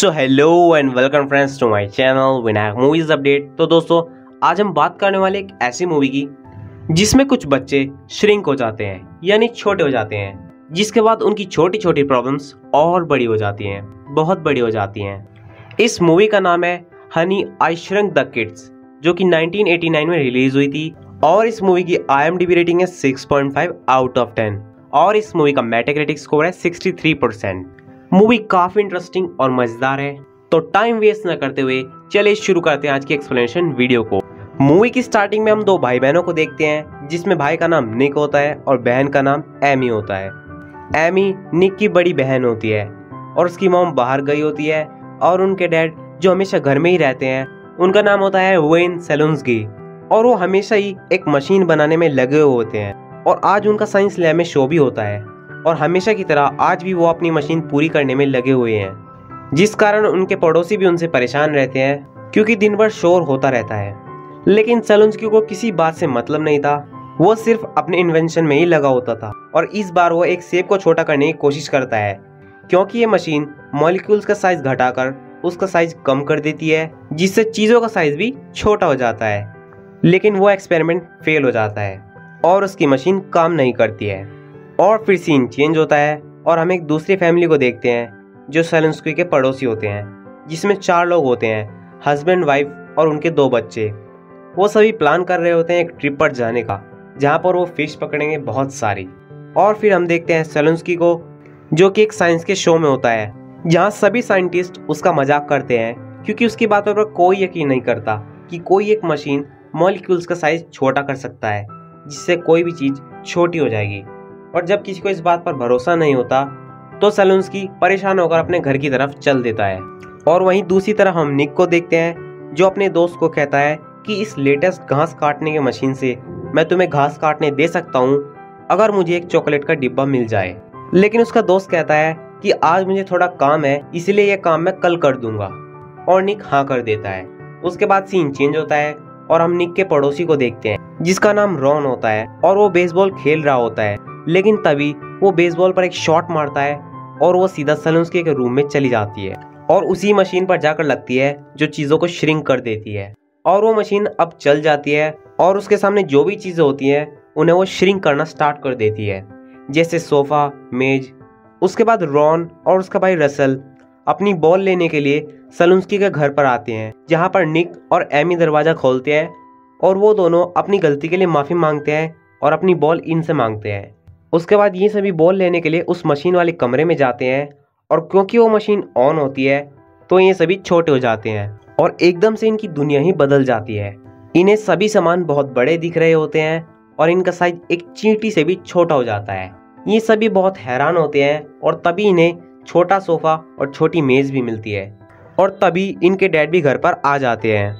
So hello and welcome friends to my channel Vinayak movies update तो दोस्तों, आज हम बात करने वाले एक ऐसी मूवी की, जिसमें कुछ बच्चे श्रिंक हो जाते हैं, यानी छोटे हो जाते हैं, जिसके बाद उनकी छोटी छोटी प्रॉब्लम्स और बड़ी हो जाती हैं, बहुत बड़ी हो जाती हैं। इस मूवी का नाम है honey I shrunk the kids जो कि 1989 में रिलीज़ हुई थी, और इस मूवी की आईएमडीबी रेटिंग है 6.5 आउट ऑफ़ 10 और इस मूवी का मेटाक्रिटिक स्कोर है 63 परसेंट मूवी काफ़ी इंटरेस्टिंग और मज़ेदार है। तो टाइम वेस्ट न करते हुए चलिए शुरू करते हैं आज की एक्सप्लेनेशन वीडियो को। मूवी की स्टार्टिंग में हम दो भाई बहनों को देखते हैं, जिसमें भाई का नाम निक होता है और बहन का नाम एमी होता है। एमी निक की बड़ी बहन होती है और उसकी मोम बाहर गई होती है और उनके डैड जो हमेशा घर में ही रहते हैं, उनका नाम होता है वेन सेलुन्सगी और वो हमेशा ही एक मशीन बनाने में लगे हुए होते हैं और आज उनका साइंस लैब में शो भी होता है। और हमेशा की तरह आज भी वो अपनी मशीन पूरी करने में लगे हुए हैं। जिस कारण उनके पड़ोसी भी उनसे परेशान रहते हैं, क्योंकि दिन भर शोर होता रहता है। लेकिन सलुंसकी को किसी बात से मतलब नहीं था। वो सिर्फ़ अपने इन्वेंशन में ही लगा होता था। और इस बार वो एक सेब को छोटा करने की कोशिश करता है, क्योंकि ये मशीन मॉलिक्यूल्स का साइज़ घटाकर उसका साइज़ कम कर देती है, जिससे चीज़ों का साइज़ भी छोटा हो जाता है। लेकिन वो एक्सपेरिमेंट फेल हो जाता है और उसकी मशीन काम नहीं करती है। और फिर सीन चेंज होता है और हम एक दूसरी फैमिली को देखते हैं, जो सेलेंस्की के पड़ोसी होते हैं, जिसमें चार लोग होते हैं हस्बैंड वाइफ और उनके दो बच्चे। वो सभी प्लान कर रहे होते हैं एक ट्रिप पर जाने का, जहाँ पर वो फ़िश पकड़ेंगे बहुत सारी। और फिर हम देखते हैं सेलेंस्की को, जो कि एक साइंस के शो में होता है, जहाँ सभी साइंटिस्ट उसका मज़ाक करते हैं, क्योंकि उसकी बातों पर कोई यकीन नहीं करता कि कोई एक मशीन मॉलिक्यूल्स का साइज़ छोटा कर सकता है, जिससे कोई भी चीज़ छोटी हो जाएगी। और जब किसी को इस बात पर भरोसा नहीं होता तो सलून्सकी परेशान होकर अपने घर की तरफ़ चल देता है। और वहीं दूसरी तरफ़ हम निक को देखते हैं, जो अपने दोस्त को कहता है कि इस लेटेस्ट घास काटने की मशीन से मैं तुम्हें घास काटने दे सकता हूँ, अगर मुझे एक चॉकलेट का डिब्बा मिल जाए। लेकिन उसका दोस्त कहता है कि आज मुझे थोड़ा काम है, इसलिए यह काम मैं कल कर दूँगा। और निक हाँ कर देता है। उसके बाद सीन चेंज होता है और हम निक के पड़ोसी को देखते हैं, जिसका नाम रॉन होता है और वो बेसबॉल खेल रहा होता है। लेकिन तभी वो बेसबॉल पर एक शॉट मारता है और वो सीधा सलून्सकी के एक रूम में चली जाती है और उसी मशीन पर जाकर लगती है जो चीज़ों को श्रिंक कर देती है। और वो मशीन अब चल जाती है और उसके सामने जो भी चीज़ें होती हैं, उन्हें वो श्रिंक करना स्टार्ट कर देती है। जैसे सोफ़ा मेज उसके बाद रॉन और उसका भाई रसल अपनी बॉल लेने के लिए सलुंसकी के घर पर आते हैं, जहाँ पर निक और एमी दरवाज़ा खोलते हैं और वो दोनों अपनी गलती के लिए माफ़ी मांगते हैं और अपनी बॉल इनसे मांगते हैं। उसके बाद ये सभी बॉल लेने के लिए उस मशीन वाले कमरे में जाते हैं और क्योंकि वो मशीन ऑन होती है तो ये सभी छोटे हो जाते हैं और एकदम से इनकी दुनिया ही बदल जाती है। इन्हें सभी सामान बहुत बड़े दिख रहे होते हैं और इनका साइज़ एक चींटी से भी छोटा हो जाता है। ये सभी बहुत हैरान होते हैं और तभी इन्हें छोटा सोफा और छोटी मेज भी मिलती है और तभी इनके डैड भी घर पर आ जाते हैं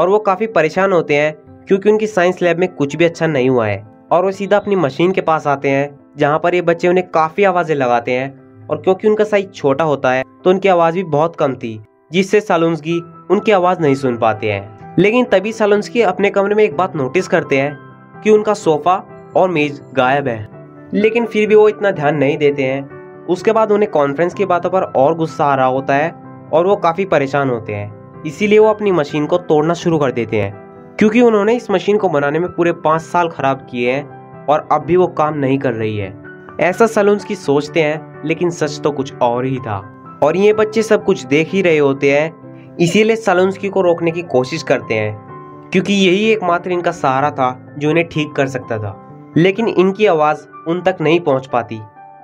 और वो काफ़ी परेशान होते हैं क्योंकि उनकी साइंस लैब में कुछ भी अच्छा नहीं हुआ है। और वो सीधा अपनी मशीन के पास आते हैं, जहाँ पर ये बच्चे उन्हें काफ़ी आवाज़ें लगाते हैं और क्योंकि उनका साइज़ छोटा होता है तो उनकी आवाज़ भी बहुत कम थी, जिससे सालुंसकी उनकी आवाज़ नहीं सुन पाते हैं। लेकिन तभी सालुंसकी अपने कमरे में एक बात नोटिस करते हैं कि उनका सोफा और मेज गायब है। लेकिन फिर भी वो इतना ध्यान नहीं देते हैं। उसके बाद उन्हें कॉन्फ्रेंस की बातों पर और गुस्सा आ रहा होता है और वो काफ़ी परेशान होते हैं। इसीलिए वो अपनी मशीन को तोड़ना शुरू कर देते हैं। क्योंकि उन्होंने इस मशीन को बनाने में पूरे पाँच साल खराब किए हैं और अब भी वो काम नहीं कर रही है। ऐसा सलून्स की सोचते हैं, लेकिन सच तो कुछ और ही था। और ये बच्चे सब कुछ देख ही रहे होते हैं, इसीलिए सलून्सकी को रोकने की कोशिश करते हैं। क्योंकि यही एकमात्र इनका सहारा था, जो इन्हें ठीक कर सकता था। लेकिन इनकी आवाज़ उन तक नहीं पहुँच पाती,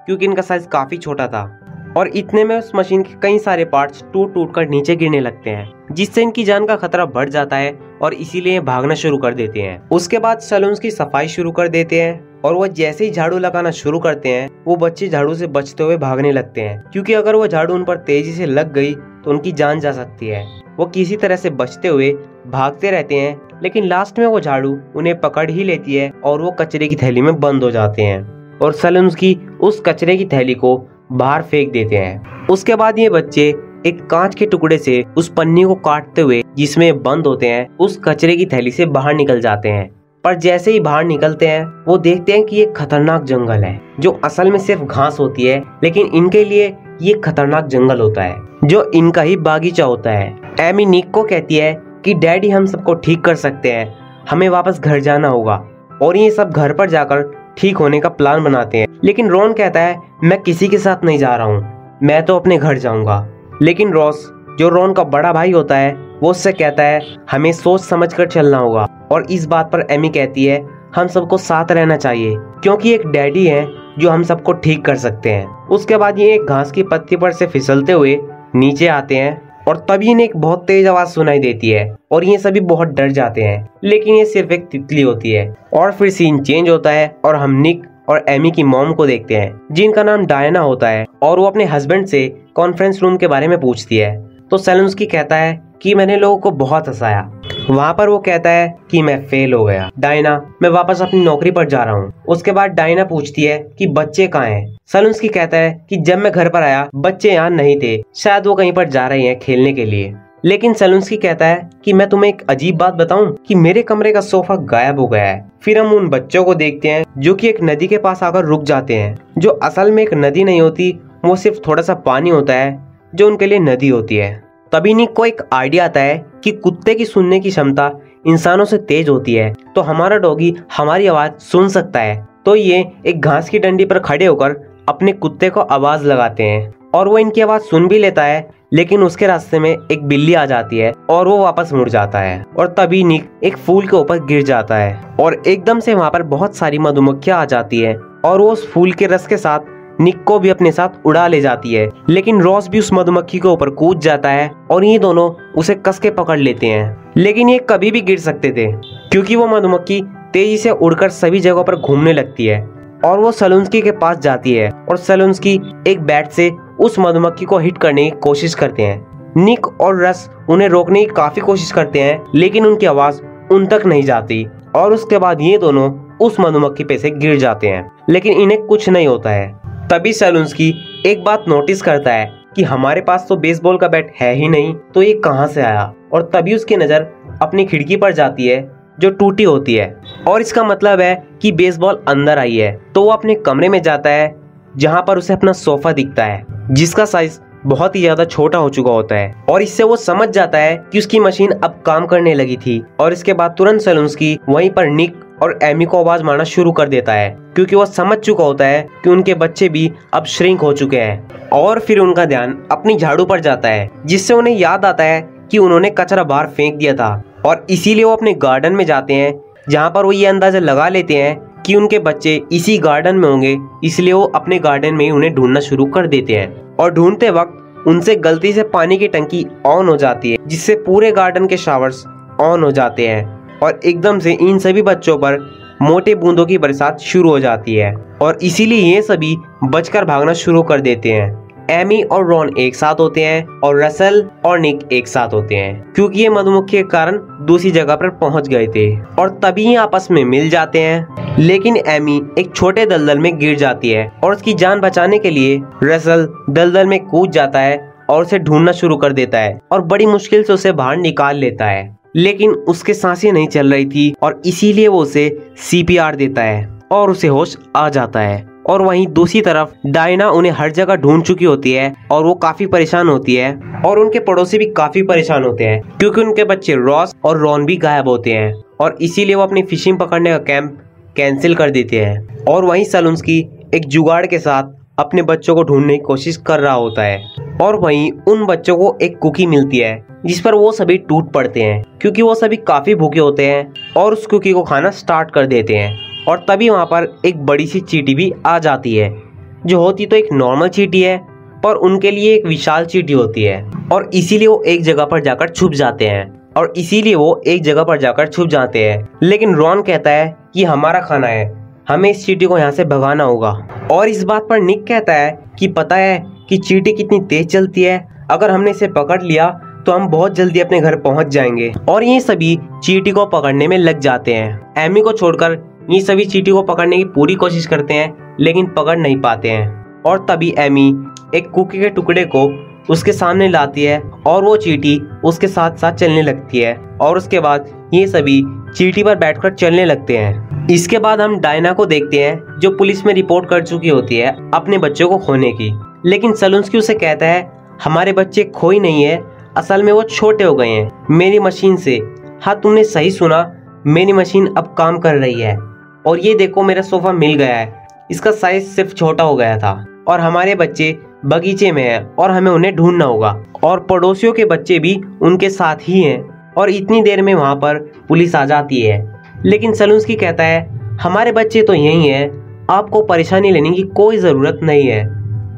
क्योंकि इनका साइज़ काफ़ी छोटा था। और इतने में उस मशीन के कई सारे पार्ट्स टूट टूट कर नीचे गिरने लगते हैं, जिससे इनकी जान का खतरा बढ़ जाता है और इसीलिए भागना शुरू कर देते हैं। उसके बाद सलून्स की सफ़ाई शुरू कर देते हैं और वह जैसे ही झाड़ू लगाना शुरू करते हैं, वो बच्चे झाड़ू से बचते हुए भागने लगते हैं, क्योंकि अगर वो झाड़ू उन पर तेज़ी से लग गई तो उनकी जान जा सकती है। वो किसी तरह से बचते हुए भागते रहते हैं, लेकिन लास्ट में वो झाड़ू उन्हें पकड़ ही लेती है और वो कचरे की थैली में बंद हो जाते हैं। और सलून्स की उस कचरे की थैली को बाहर फेंक देते हैं। उसके बाद ये बच्चे एक कांच के टुकड़े से उस पन्नी को काटते हुए, जिसमें बंद होते हैं, उस कचरे की थैली से बाहर निकल जाते हैं। पर जैसे ही बाहर निकलते हैं, वो देखते हैं कि ये खतरनाक जंगल है, जो असल में सिर्फ़ घास होती है, लेकिन इनके लिए ये खतरनाक जंगल होता है, जो इनका ही बागीचा होता है। एमी निक को कहती है कि, डैडी, हम सबको ठीक कर सकते हैं, हमें वापस घर जाना होगा। और ये सब घर पर जाकर ठीक होने का प्लान बनाते हैं। लेकिन रॉन कहता है, मैं किसी के साथ नहीं जा रहा हूँ। मैं तो अपने घर जाऊँगा। लेकिन रॉस, जो रॉन का बड़ा भाई होता है, वो उससे कहता है, हमें सोच समझ कर चलना होगा। और इस बात पर एमी कहती है, हम सबको साथ रहना चाहिए, क्योंकि एक डैडी है जो हम सबको ठीक कर सकते हैं। उसके बाद ये एक घास की पत्ती पर से फिसलते हुए नीचे आते हैं और तभी इन्हें एक बहुत तेज आवाज़ सुनाई देती है और ये सभी बहुत डर जाते हैं। लेकिन ये सिर्फ़ एक तितली होती है और फिर सीन चेंज होता है और हम निक और एमी की मॉम को देखते हैं, जिनका नाम डायना होता है, और वो अपने हस्बैंड से कॉन्फ्रेंस रूम के बारे में पूछती है। तो सेलेंस्की कहता है कि मैंने लोगों को बहुत हंसाया। वहाँ पर वो कहता है कि मैं फेल हो गया। डायना मैं वापस अपनी नौकरी पर जा रहा हूँ। उसके बाद डायना पूछती है कि बच्चे कहाँ हैं? सलुंसकी कहता है कि जब मैं घर पर आया, बच्चे यहाँ नहीं थे। शायद वो कहीं पर जा रहे हैं खेलने के लिए। लेकिन सलुंसकी कहता है कि मैं तुम्हें एक अजीब बात बताऊँ कि मेरे कमरे का सोफा गायब हो गया है। फिर हम उन बच्चों को देखते हैं, जो कि एक नदी के पास आकर रुक जाते हैं, जो असल में एक नदी नहीं होती, वो सिर्फ़ थोड़ा सा पानी होता है, जो उनके लिए नदी होती है। तभी निक को एक आइडिया आता है कि कुत्ते की सुनने की क्षमता इंसानों से तेज होती है तो हमारा डॉगी हमारी आवाज़ सुन सकता है। तो ये एक घास की डंडी पर खड़े होकर अपने कुत्ते को आवाज़ लगाते हैं, और वो इनकी आवाज़ सुन भी लेता है लेकिन उसके रास्ते में एक बिल्ली आ जाती है और वो वापस मुड़ जाता है और तभी निक एक फूल के ऊपर गिर जाता है और एकदम से वहाँ पर बहुत सारी मधुमक्खियाँ आ जाती है और वो उस फूल के रस के साथ निक को भी अपने साथ उड़ा ले जाती है। लेकिन रॉस भी उस मधुमक्खी के ऊपर कूद जाता है और ये दोनों उसे कस के पकड़ लेते हैं। लेकिन ये कभी भी गिर सकते थे, क्योंकि वो मधुमक्खी तेज़ी से उड़कर सभी जगहों पर घूमने लगती है और वो सलुंसकी के पास जाती है और सलुंसकी एक बैट से उस मधुमक्खी को हिट करने की कोशिश करते हैं। निक और रस उन्हें रोकने की काफ़ी कोशिश करते हैं, लेकिन उनकी आवाज़ उन तक नहीं जाती और उसके बाद ये दोनों उस मधुमक्खी पे से गिर जाते हैं। लेकिन इन्हें कुछ नहीं होता है। तभी सैलून्सकी एक बात नोटिस करता है कि हमारे पास तो बेसबॉल का बैट है ही नहीं तो ये कहाँ से आया? और तभी उसकी नज़र अपनी खिड़की पर जाती है, जो टूटी होती है। और इसका मतलब है कि बेसबॉल अंदर आई है तो वो अपने कमरे में जाता है जहाँ पर उसे अपना सोफा दिखता है, जिसका साइज़ बहुत ही ज़्यादा छोटा हो चुका होता है। और इससे वो समझ जाता है कि उसकी मशीन अब काम करने लगी थी और इसके बाद तुरंत सलून्सकी वहीं पर निक और एमी को आवाज़ मारना शुरू कर देता है, क्योंकि वह समझ चुका होता है कि उनके बच्चे भी अब श्रिंक हो चुके हैं। और फिर उनका ध्यान अपनी झाड़ू पर जाता है, जिससे उन्हें याद आता है कि उन्होंने कचरा बाहर फेंक दिया था। और इसीलिए वो अपने गार्डन में जाते हैं, जहाँ पर वो ये अंदाज़ा लगा लेते हैं कि उनके बच्चे इसी गार्डन में होंगे, इसलिए वो अपने गार्डन में ही उन्हें ढूंढना शुरू कर देते हैं। और ढूंढते वक्त उनसे गलती से पानी की टंकी ऑन हो जाती है, जिससे पूरे गार्डन के शावर्स ऑन हो जाते हैं। और एकदम से इन सभी बच्चों पर मोटे बूंदों की बरसात शुरू हो जाती है। और इसीलिए ये सभी बचकर भागना शुरू कर देते हैं। एमी और रॉन एक साथ होते हैं और रसल और निक एक साथ होते हैं, क्योंकि ये मधुमक्खी के कारण दूसरी जगह पर पहुँच गए थे और तभी आपस में मिल जाते हैं। लेकिन एमी एक छोटे दलदल में गिर जाती है और उसकी जान बचाने के लिए रसल दलदल में कूद जाता है और उसे ढूंढना शुरू कर देता है और बड़ी मुश्किल से उसे बाहर निकाल लेता है। लेकिन उसके साँसें नहीं चल रही थी और इसीलिए वो उसे सीपीआर देता है और उसे होश आ जाता है। और वहीं दूसरी तरफ़ डायना उन्हें हर जगह ढूंढ चुकी होती है और वो काफ़ी परेशान होती है और उनके पड़ोसी भी काफ़ी परेशान होते हैं, क्योंकि उनके बच्चे रॉस और रॉन भी गायब होते हैं और इसीलिए वो अपनी फिशिंग पकड़ने का कैंप कैंसिल कर देते हैं। और वहीं सलून्सकी एक जुगाड़ के साथ अपने बच्चों को ढूँढने की कोशिश कर रहा होता है और वहीं उन बच्चों को एक कुकी मिलती है, जिस पर वो सभी टूट पड़ते हैं, क्योंकि वो सभी काफ़ी भूखे होते हैं और उस कुकी को खाना स्टार्ट कर देते हैं। और तभी वहाँ पर एक बड़ी सी चीटी भी आ जाती है, जो होती तो एक नॉर्मल चीटी है, पर उनके लिए एक विशाल चीटी होती है। और इसीलिए वो एक जगह पर जाकर छुप जाते हैं। और इसीलिए वो एक जगह पर जाकर छुप जाते हैं। लेकिन रॉन कहता है कि हमारा खाना है, हमें इस चीटी को यहाँ से भगाना होगा। और इस बात पर निक कहता है कि पता है कि चीटी कितनी तेज चलती है। अगर हमने इसे पकड़ लिया तो हम बहुत जल्दी अपने घर पहुँच जाएँगे। और ये सभी चीटी को पकड़ने में लग जाते हैं। एमी को छोड़कर ये सभी चीटी को पकड़ने की पूरी कोशिश करते हैं, लेकिन पकड़ नहीं पाते हैं। और तभी एमी एक कुकी के टुकड़े को उसके सामने लाती है और वो चीटी उसके साथ साथ चलने लगती है। और उसके बाद ये सभी चीटी पर बैठकर चलने लगते हैं। इसके बाद हम डायना को देखते हैं, जो पुलिस में रिपोर्ट कर चुकी होती है अपने बच्चों को खोने की। लेकिन सलून्सकी उसे कहता है, हमारे बच्चे खोई नहीं है, असल में वो छोटे हो गए हैं। मेरी मशीन से हाँ तुमने सही सुना, मेरी मशीन अब काम कर रही है। और ये देखो मेरा सोफा मिल गया है। इसका साइज़ सिर्फ़ छोटा हो गया था। और हमारे बच्चे बगीचे में हैं और हमें उन्हें ढूंढना होगा। और पड़ोसियों के बच्चे भी उनके साथ ही हैं और इतनी देर में वहाँ पर पुलिस आ जाती है। लेकिन सलून्सकी कहता है, हमारे बच्चे तो यही हैं। आपको परेशानी लेने की कोई ज़रूरत नहीं है।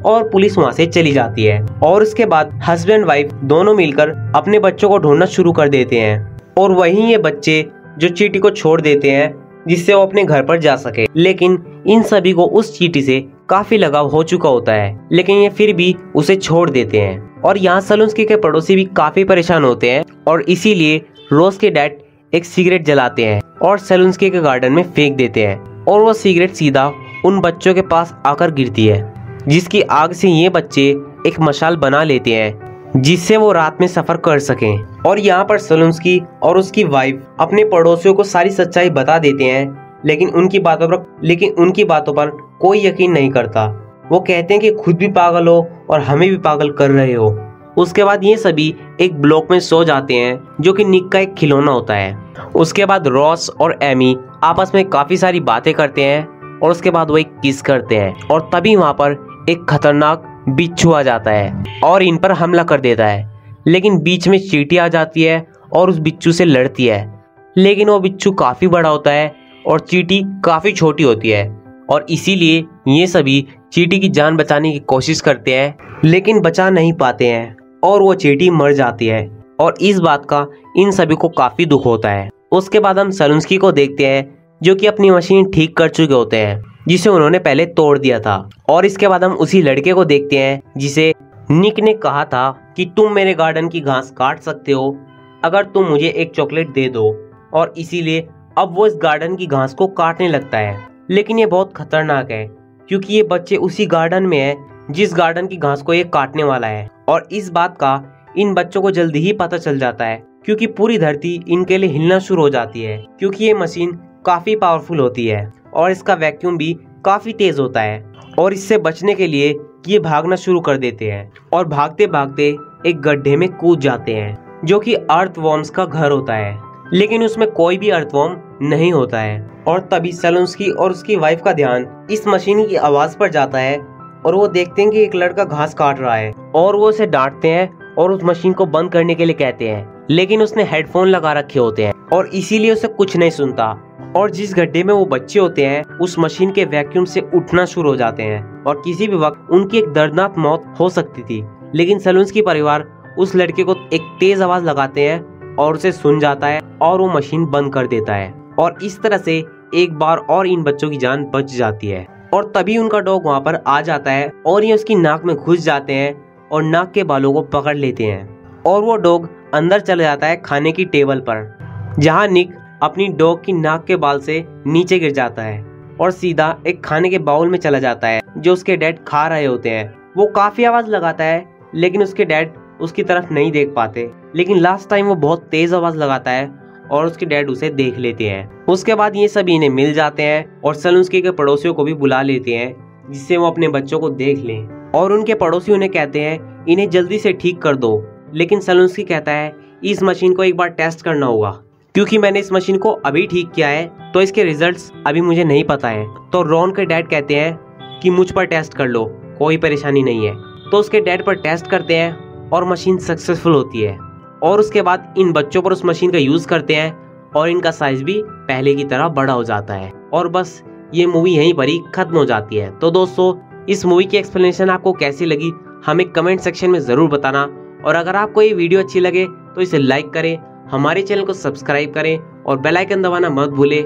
और पुलिस वहाँ से चली जाती है। और उसके बाद हस्बैंड वाइफ दोनों मिलकर अपने बच्चों को ढूंढना शुरू कर देते हैं। और वहीं ये बच्चे जो चीटी को छोड़ देते हैं जिससे वो अपने घर पर जा सके। लेकिन इन सभी को उस चीटी से काफ़ी लगाव हो चुका होता है। लेकिन ये फिर भी उसे छोड़ देते हैं। और यहाँ सलून्सकी के पड़ोसी भी काफ़ी परेशान होते हैं और इसीलिए रोज के डैड एक सिगरेट जलाते हैं और सलून्सकी के गार्डन में फेंक देते हैं। और वो सिगरेट सीधा उन बच्चों के पास आकर गिरती है, जिसकी आग से ये बच्चे एक मशाल बना लेते हैं। जिससे वो रात में सफ़र कर सकें। और यहाँ पर सलून्सकी और उसकी वाइफ अपने पड़ोसियों को सारी सच्चाई बता देते हैं, लेकिन उनकी बातों पर लेकिन उनकी बातों पर कोई यकीन नहीं करता। वो कहते हैं कि खुद भी पागल हो और हमें भी पागल कर रहे हो। उसके बाद ये सभी एक ब्लॉक में सो जाते हैं, जो कि निक का एक खिलौना होता है। उसके बाद रॉस और एमी आपस में काफ़ी सारी बातें करते हैं और उसके बाद वो एक किस करते हैं। और तभी वहाँ पर एक खतरनाक बिच्छू आ जाता है और इन पर हमला कर देता है। लेकिन बीच में चीटी आ जाती है और उस बिच्छू से लड़ती है। लेकिन वो बिच्छू काफ़ी बड़ा होता है और चीटी काफ़ी छोटी होती है। और इसीलिए ये सभी चीटी की जान बचाने की कोशिश करते हैं, लेकिन बचा नहीं पाते हैं और वो चीटी मर जाती है। और इस बात का इन सभी को काफ़ी दुख होता है। उसके बाद हम सलुंसकी को देखते हैं, जो कि अपनी मशीन ठीक कर चुके होते हैं। जिसे उन्होंने पहले तोड़ दिया था। और इसके बाद हम उसी लड़के को देखते हैं, जिसे निक ने कहा था कि तुम मेरे गार्डन की घास काट सकते हो, अगर तुम मुझे एक चॉकलेट दे दो। और इसीलिए अब वो इस गार्डन की घास को काटने लगता है। लेकिन ये बहुत खतरनाक है, क्योंकि ये बच्चे उसी गार्डन में है, जिस गार्डन की घास को ये काटने वाला है। और इस बात का इन बच्चों को जल्दी ही पता चल जाता है, क्योंकि पूरी धरती इनके लिए हिलना शुरू हो जाती है, क्योंकि ये मशीन काफ़ी पावरफुल होती है। और इसका वैक्यूम भी काफ़ी तेज होता है और इससे बचने के लिए ये भागना शुरू कर देते हैं और भागते भागते एक गड्ढे में कूद जाते हैं, जो कि अर्थ वॉर्म्स का घर होता है। लेकिन उसमें कोई भी अर्थवॉर्म नहीं होता है और तभी सलून्सकी और उसकी वाइफ का ध्यान इस मशीन की आवाज़ पर जाता है और वो देखते हैं कि एक लड़का घास काट रहा है और वो उसे डांटते हैं और उस मशीन को बंद करने के लिए कहते हैं। लेकिन उसने हेडफोन लगा रखे होते हैं और इसीलिए उसे कुछ नहीं सुनता। और जिस गड्ढे में वो बच्चे होते हैं, उस मशीन के वैक्यूम से उठना शुरू हो जाते हैं और किसी भी वक्त उनकी एक दर्दनाक मौत हो सकती थी। लेकिन सलून्स की परिवार उस लड़के को एक तेज आवाज़ लगाते हैं और उसे सुन जाता है और वो मशीन बंद कर देता है और इस तरह से एक बार और इन बच्चों की जान बच जाती है और तभी उनका डॉग वहाँ पर आ जाता है और ये उसकी नाक में घुस जाते हैं और नाक के बालों को पकड़ लेते हैं और वो डॉग अंदर चला जाता है खाने की टेबल पर, जहाँ निक अपनी डॉग की नाक के बाल से नीचे गिर जाता है और सीधा एक खाने के बाउल में चला जाता है, जो उसके डैड खा रहे होते हैं। वो काफ़ी आवाज़ लगाता है, लेकिन उसके डैड उसकी तरफ़ नहीं देख पाते। लेकिन लास्ट टाइम वो बहुत तेज आवाज़ लगाता है और उसके डैड उसे देख लेते हैं। उसके बाद ये सभी इन्हें मिल जाते हैं और सलून्सकी के पड़ोसियों को भी बुला लेते हैं, जिससे वो अपने बच्चों को देख लें। और उनके पड़ोसी उन्हें कहते हैं, इन्हें जल्दी से ठीक कर दो। लेकिन सलून्सकी कहता है, इस मशीन को एक बार टेस्ट करना होगा। क्योंकि मैंने इस मशीन को अभी ठीक किया है तो इसके रिजल्ट्स अभी मुझे नहीं पता है। तो रॉन के डैड कहते हैं कि मुझ पर टेस्ट कर लो, कोई परेशानी नहीं है। तो उसके डैड पर टेस्ट करते हैं और मशीन सक्सेसफुल होती है। और उसके बाद इन बच्चों पर उस मशीन का यूज़ करते हैं और इनका साइज़ भी पहले की तरह बड़ा हो जाता है। और बस ये मूवी यहीं पर ही खत्म हो जाती है। तो दोस्तों, इस मूवी की एक्सप्लेनेशन आपको कैसी लगी, हमें कमेंट सेक्शन में ज़रूर बताना। और अगर आपको ये वीडियो अच्छी लगे तो इसे लाइक करें हमारे चैनल को सब्सक्राइब करें और बेल आइकन दबाना मत भूलें।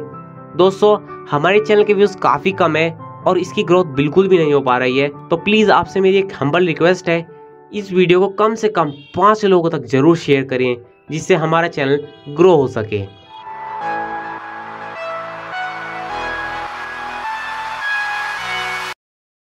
दोस्तों, हमारे चैनल के व्यूज़ काफ़ी कम है और इसकी ग्रोथ बिल्कुल भी नहीं हो पा रही है। तो प्लीज़ आपसे मेरी एक हम्बल रिक्वेस्ट है। इस वीडियो को कम से कम पाँच लोगों तक ज़रूर शेयर करें, जिससे हमारा चैनल ग्रो हो सके।